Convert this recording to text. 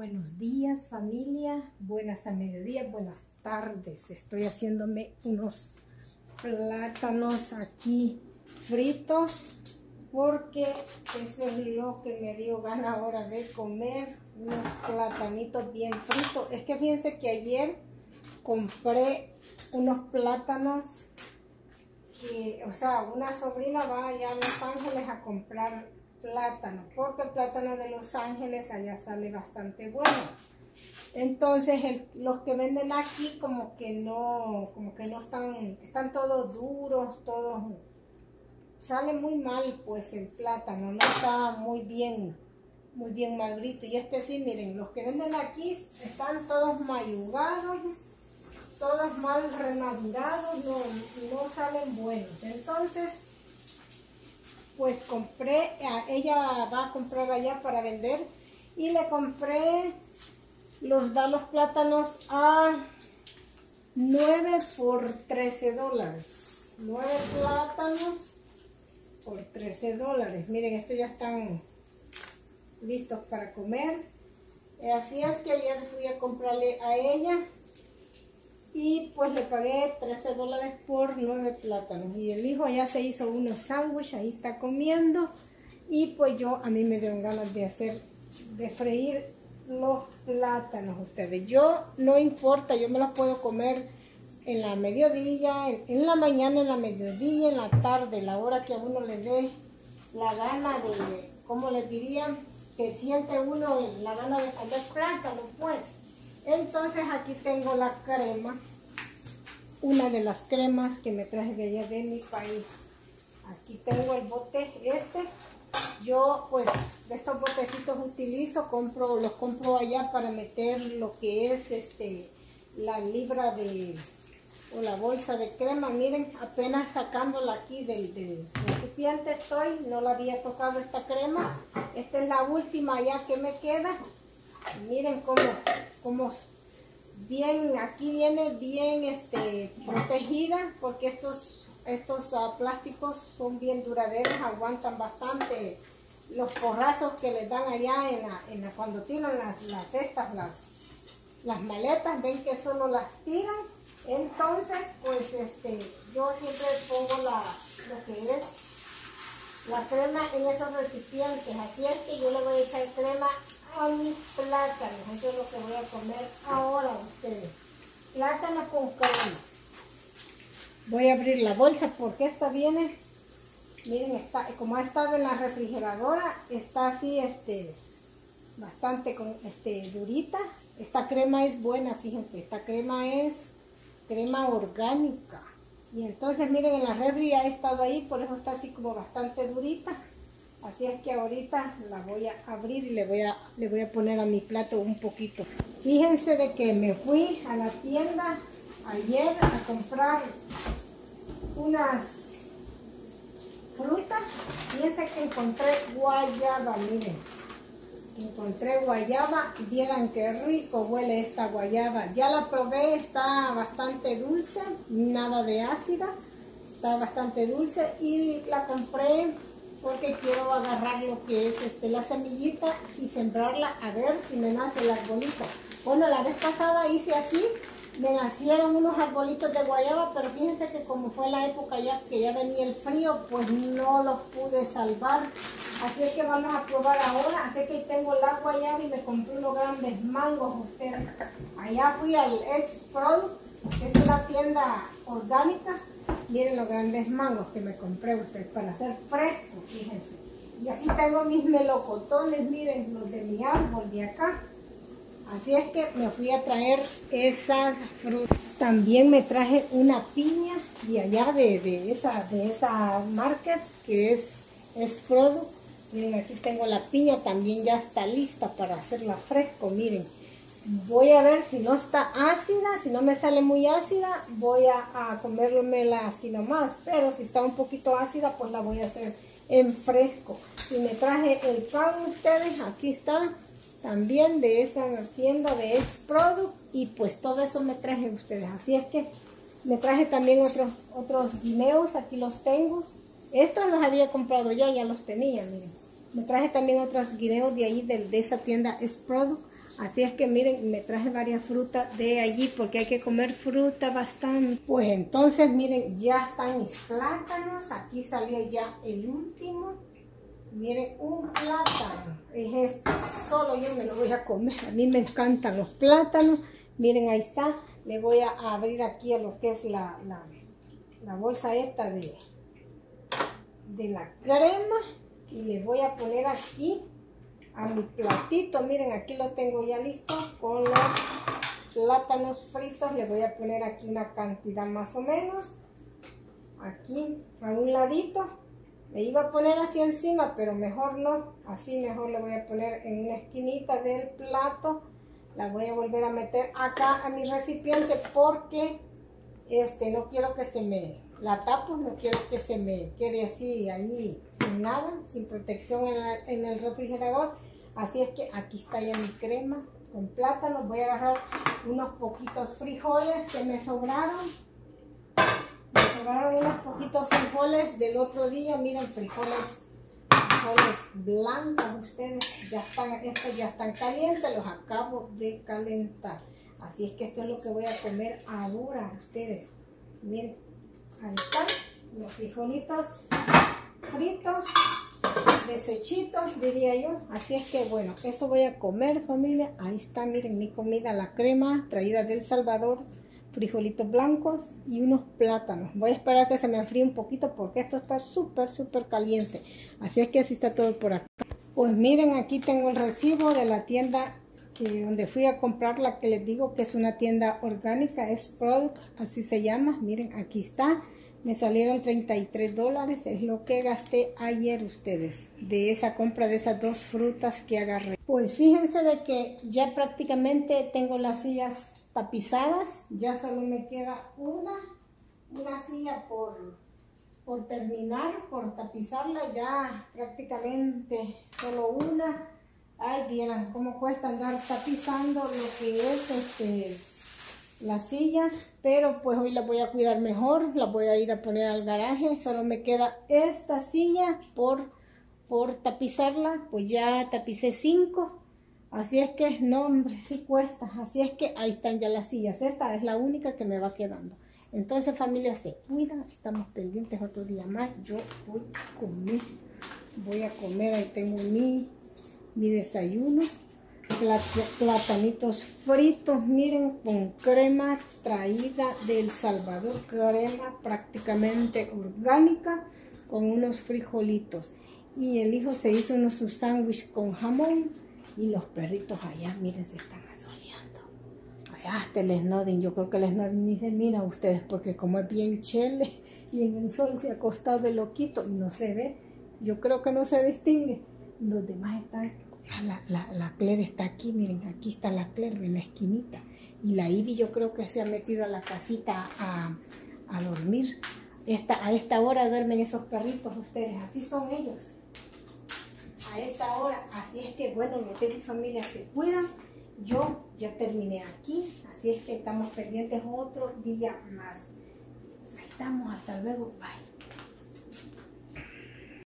Buenos días familia, buenas a mediodía, buenas tardes. Estoy haciéndome unos plátanos aquí fritos porque eso es lo que me dio gana ahora de comer. Unos platanitos bien fritos. Es que fíjense que ayer compré unos plátanos que, o sea, una sobrina va allá a Los Ángeles a comprar plátano, porque el plátano de Los Ángeles allá sale bastante bueno. Entonces los que venden aquí como que no, como que no están, están todos duros, todos, sale muy mal pues el plátano, no está muy bien, muy bien madrito. Y este sí, miren, los que venden aquí están todos mayugados, todos mal remadurados, no, no salen buenos. Entonces, pues compré, ella va a comprar allá para vender y le compré los da los plátanos a 9 por 13 dólares. 9 plátanos por 13 dólares. Miren, estos ya están listos para comer. Así es que ayer fui a comprarle a ella y pues le pagué 13 dólares por 9 plátanos y el hijo ya se hizo unos sándwiches, ahí está comiendo y pues yo a mí me dieron ganas de hacer, de freír los plátanos ustedes. Yo no importa, yo me los puedo comer en la mediodía, en la mañana, en la mediodía, en la tarde, la hora que a uno le dé la gana de, ¿cómo les diría? Que siente uno la gana de comer plátanos pues. Entonces aquí tengo la crema, una de las cremas que me traje de allá de mi país. Aquí tengo el bote este. Yo pues de estos botecitos utilizo, compro, los compro allá para meter lo que es este la libra de o la bolsa de crema. Miren, apenas sacándola aquí del, del recipiente estoy, no la había tocado esta crema. Esta es la última ya que me queda. Miren cómo, cómo bien, aquí viene bien este, protegida porque estos, estos ah, plásticos son bien duraderos, aguantan bastante los porrazos que les dan allá en la, cuando tiran las, las cestas, las, las maletas, ven que solo las tiran. Entonces, pues este, yo siempre pongo la, lo la en esos recipientes. Así es que yo le voy a echar crema a mis plátanos. Eso es lo que voy a comer ahora ustedes. Plátano con crema. Voy a abrir la bolsa porque esta viene, miren, está, como ha estado en la refrigeradora, está así, este, bastante con, este, durita. Esta crema es buena, fíjense, esta crema es crema orgánica. Y entonces miren en la refri ha estado ahí, por eso está así como bastante durita. Así es que ahorita la voy a abrir y le voy a, le voy a poner a mi plato un poquito. Fíjense de que me fui a la tienda ayer a comprar unas frutas. Fíjense que encontré guayaba, miren. Encontré guayaba, vieran qué rico huele esta guayaba. Ya la probé, está bastante dulce, nada de ácida. Está bastante dulce y la compré porque quiero agarrar lo que es este, la semillita y sembrarla a ver si me nace el arbolito. Bueno, la vez pasada hice así, me nacieron unos arbolitos de guayaba, pero fíjense que como fue la época ya que ya venía el frío, pues no los pude salvar. Así es que vamos a probar ahora. Así que tengo la guayaba y me compré unos grandes mangos ustedes. Allá fui al Ex Pro, que es una tienda orgánica Miren los grandes mangos que me compré ustedes para hacer fresco, fíjense. Y aquí tengo mis melocotones, miren, los de mi árbol de acá. Así es que me fui a traer esas frutas. También me traje una piña de allá de, esa, de esa market que es, es Product. Miren, aquí tengo la piña, también ya está lista para hacerla fresco, miren voy a ver si no está ácida, si no me sale muy ácida, voy a, a comérmela así nomás, pero si está un poquito ácida, pues la voy a hacer en fresco. Y me traje el pan ustedes, aquí está, también de esa tienda de Ex Product, y pues todo eso me traje ustedes, así es que me traje también otros, otros guineos, aquí los tengo. Estos los había comprado ya, ya los tenía, miren. Me traje también otros guineos de ahí, de, esa tienda Ex Product Así es que miren, me traje varias frutas de allí porque hay que comer fruta bastante. Pues entonces miren, ya están mis plátanos. Aquí salió ya el último. Miren, un plátano. Es este. Solo yo me lo voy a comer. A mí me encantan los plátanos. Miren, ahí está. Le voy a abrir aquí a lo que es la, la, bolsa esta de, de la crema. Y le voy a poner aquí a mi platito. Miren, aquí lo tengo ya listo con los plátanos fritos. Le voy a poner aquí una cantidad más o menos. Aquí a un ladito. Le iba a poner así encima, pero mejor no. Así mejor le voy a poner en una esquinita del plato. La voy a volver a meter acá a mi recipiente porque este no quiero que se me la tapo, no quiero que se me quede así ahí sin nada, sin protección en, el refrigerador. Así es que aquí está ya mi crema con plátano. Voy a agarrar unos poquitos frijoles que me sobraron. Me sobraron unos poquitos frijoles del otro día. Miren, frijoles, frijoles blancos. Ustedes ya están, estos ya están calientes. Los acabo de calentar. Así es que esto es lo que voy a comer ahora. Ustedes, miren, ahí están los frijolitos fritos, desechitos, diría yo. Así es que bueno, eso voy a comer familia. Ahí está, miren mi comida, la crema traída del Salvador, frijolitos blancos y unos plátanos. Voy a esperar que se me enfríe un poquito porque esto está súper, súper caliente. Así es que así está todo por acá. Pues miren, aquí tengo el recibo de la tienda eh, donde fui a comprar la que les digo que es una tienda orgánica, es Product, así se llama. Miren, aquí está. Me salieron 33 dólares, es lo que gasté ayer ustedes, de esa compra de esas dos frutas que agarré. Pues fíjense de que ya prácticamente tengo las sillas tapizadas, ya solo me queda una, una silla por, por terminar, por tapizarla, ya prácticamente solo una. Ay, vieran cómo cuesta andar tapizando lo que es este las sillas, pero pues hoy las voy a cuidar mejor, las voy a ir a poner al garaje, solo me queda esta silla por, por tapizarla, pues ya tapicé cinco, así es que, no hombre, sí cuesta, así es que ahí están ya las sillas, esta es la única que me va quedando. Entonces familia, se cuidan, estamos pendientes otro día más, yo voy a comer, voy a comer, ahí tengo mi, mi desayuno platanitos fritos, miren, con crema traída del Salvador, crema prácticamente orgánica, con unos frijolitos. Y el hijo se hizo unos su sándwich con jamón y los perritos allá, miren, se están asoleando. Allá hasta el snowden, yo creo que el snowden dice, mira ustedes, porque como es bien chele y en el sol se ha acostado de loquito y no se ve, yo creo que no se distingue. Los demás están la, la, la, Claire está aquí, miren, aquí está la Claire en la esquinita. Y la Ivy yo creo que se ha metido a la casita a, a dormir. A esta hora duermen esos perritos ustedes, así son ellos. A esta hora, así es que bueno, mi familia se cuidan. Yo ya terminé aquí, así es que estamos pendientes otro día más. Estamos, hasta luego, bye.